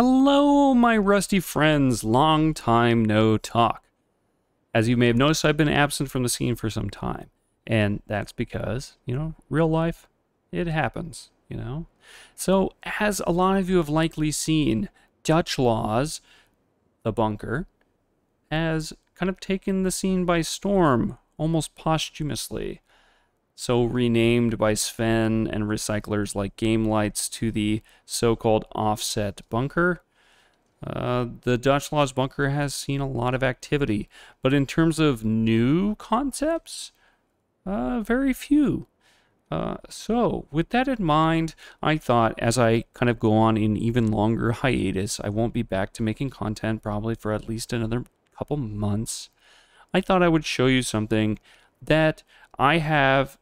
Hello, my rusty friends. Long time no talk. As you may have noticed, I've been absent from the scene for some time. And that's because, you know, real life, it happens, you know? So, as a lot of you have likely seen, Dutch Laws, the bunker, has kind of taken the scene by storm, almost posthumously. So renamed by Sven and recyclers like Game Lights to the so-called offset bunker. Uh, the Dutch Laws bunker has seen a lot of activity, but in terms of new concepts, uh, very few. Uh, so, with that in mind, I thought as I kind of go on in even longer hiatus, I won't be back to making content probably for at least another couple months. I thought I would show you something that I have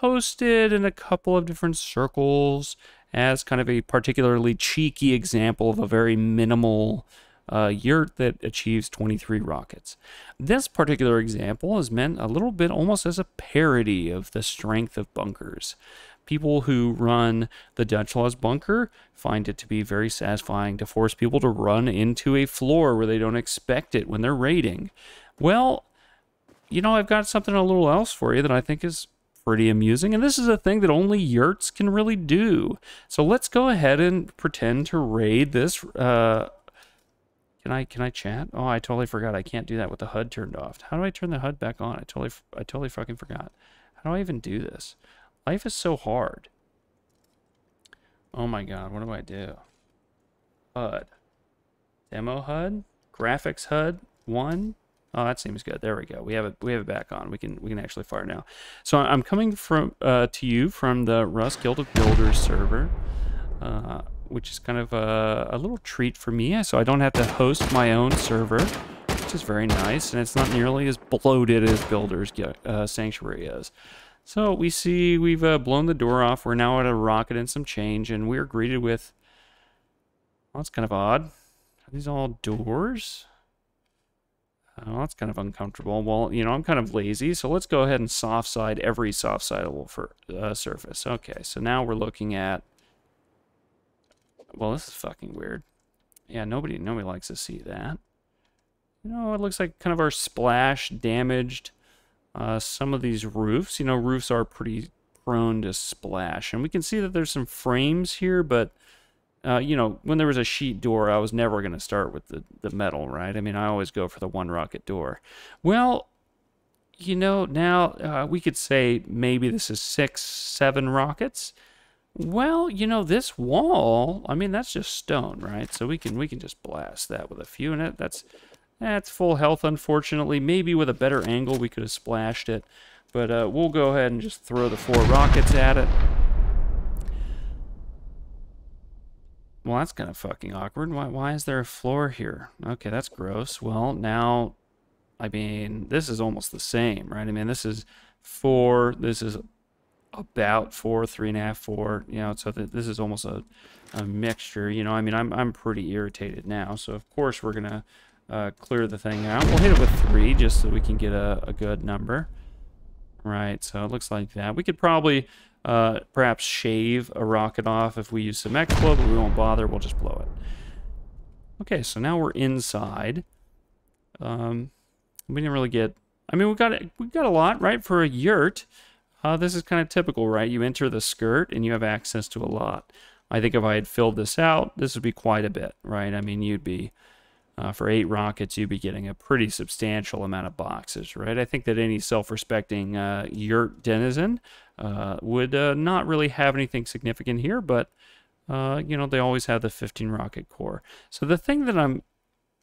posted in a couple of different circles as kind of a particularly cheeky example of a very minimal uh, yurt that achieves 23 rockets. This particular example is meant a little bit almost as a parody of the strength of bunkers. People who run the Dutch Laws bunker find it to be very satisfying to force people to run into a floor where they don't expect it when they're raiding. Well, you know, I've got something a little else for you that I think is pretty amusing. And this is a thing that only yurts can really do. So let's go ahead and pretend to raid this. Uh, can I can I chat? Oh, I totally forgot. I can't do that with the HUD turned off. How do I turn the HUD back on? I totally I totally fucking forgot. How do I even do this? Life is so hard. Oh my god, what do I do? HUD. Demo HUD? Graphics HUD? 1? Oh, that seems good. There we go. We have it. We have it back on. We can we can actually fire now. So I'm coming from uh, to you from the Rust Guild of Builders server, uh, which is kind of a, a, little treat for me. So I don't have to host my own server, which is very nice, and it's not nearly as bloated as Builders uh, Sanctuary is. So we see we've uh, blown the door off. We're now at a rocket and some change, and we're greeted with. Well, that's kind of odd. Are these all doors? Oh, that's kind of uncomfortable. Well, you know, I'm kind of lazy, so let's go ahead and soft side every soft sideable for, uh, surface. Okay, so now we're looking at... Well, this is fucking weird. Yeah, nobody nobody likes to see that. You know, it looks like kind of our splash damaged uh, some of these roofs. You know, roofs are pretty prone to splash. And we can see that there's some frames here, but uh, you know, when there was a sheet door, I was never going to start with the, the metal, right? I mean, I always go for the one rocket door. Well, you know, now uh, we could say maybe this is six, seven rockets. Well, you know, this wall, I mean, that's just stone, right? So we can we can just blast that with a few in it. That's that's full health, unfortunately. Maybe with a better angle, we could have splashed it. But uh, we'll go ahead and just throw the four rockets at it. Well, that's kind of fucking awkward. Why, why is there a floor here? Okay, that's gross. Well, now, I mean, this is almost the same, right? I mean, this is four. This is about four, three and a half, four. You know, so th this is almost a, a mixture. You know, I mean, I'm I'm pretty irritated now. So of course we're gonna uh, clear the thing out. We'll hit it with three just so we can get a, a good number. Right. So it looks like that. We could probably uh, perhaps shave a rocket off if we use some Explo, but we won't bother. We'll just blow it. Okay, so now we're inside. Um, we didn't really get... I mean, we got we got a lot, right, for a yurt. Uh, this is kind of typical, right? You enter the skirt and you have access to a lot. I think if I had filled this out, this would be quite a bit, right? I mean, you'd be uh, for eight rockets, you'd be getting a pretty substantial amount of boxes, right? I think that any self-respecting uh, yurt denizen uh, would uh, not really have anything significant here, but uh, you know they always have the 15 rocket core. So the thing that I'm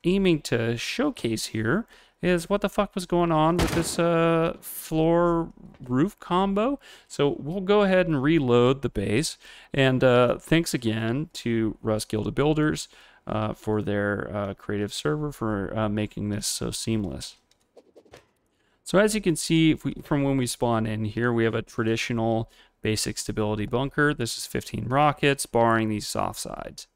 aiming to showcase here is what the fuck was going on with this uh, floor roof combo. So we'll go ahead and reload the base. And uh, thanks again to Rust Guild of Builders uh, for their uh, creative server for uh, making this so seamless. So as you can see we, from when we spawn in here, we have a traditional basic stability bunker. This is 15 rockets, barring these soft sides.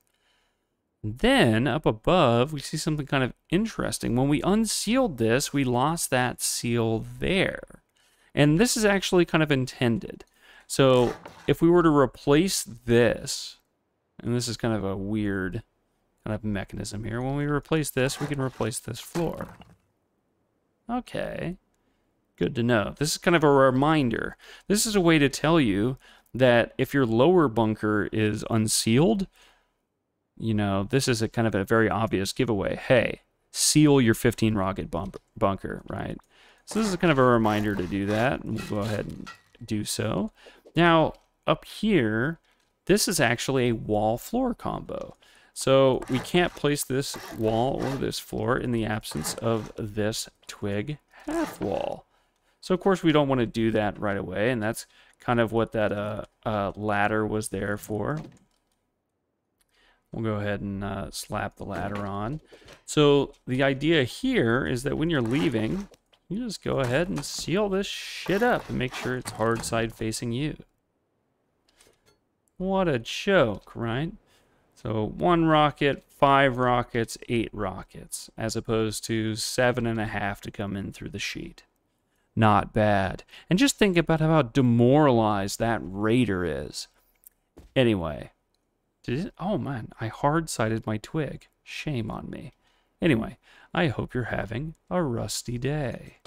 Then up above, we see something kind of interesting. When we unsealed this, we lost that seal there. And this is actually kind of intended. So if we were to replace this And this is kind of a weird kind of mechanism here. When we replace this, we can replace this floor. Okay. Good to know. This is kind of a reminder. This is a way to tell you that if your lower bunker is unsealed, you know, this is a kind of a very obvious giveaway. Hey, seal your 15 rocket bump bunker, right? So this is kind of a reminder to do that. We'll go ahead and do so. Now, up here, this is actually a wall floor combo. So we can't place this wall or this floor in the absence of this twig half wall. So of course we don't want to do that right away, and that's kind of what that uh, uh, ladder was there for. We'll go ahead and uh, slap the ladder on. So the idea here is that when you're leaving, you just go ahead and seal this shit up and make sure it's hard side facing you. What a joke, right? So one rocket, five rockets, eight rockets, as opposed to seven and a half to come in through the sheet. Not bad. And just think about how demoralized that raider is. Anyway, did it? Oh man, I hard-sided my twig. Shame on me. Anyway, I hope you're having a rusty day.